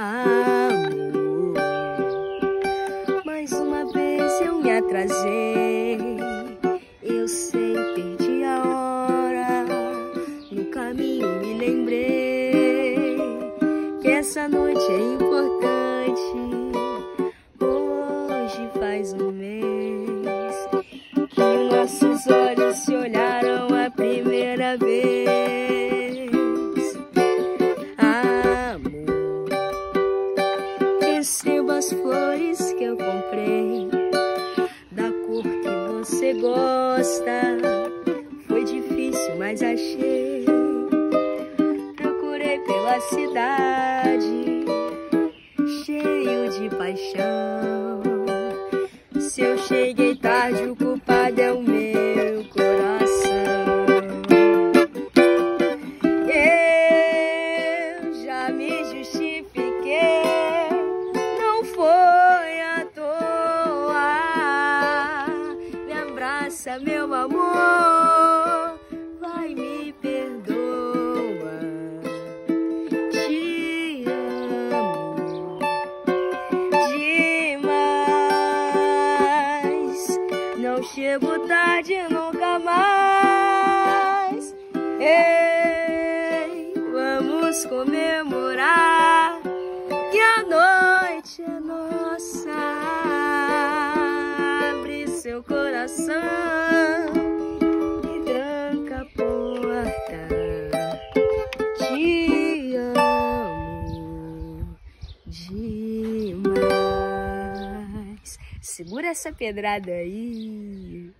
amor. Mais uma vez eu me atrasei. Eu sei, perdi a hora. No caminho me lembrei que essa noite é importante. Hoje faz um mês que nossos olhos se olharam a primeira vez. Recebo as flores que eu comprei, da cor que você gosta. Foi difícil, mas achei. Procurei pela cidade, cheio de paixão. Se eu cheguei tarde, o culpado é abraça, meu amor, vai me perdoa. Te amo demais. Não chego tarde nunca mais. Ei, vamos comemorar que a noite é nossa coração e tranca a porta. Te amo demais. Segura essa pedrada aí.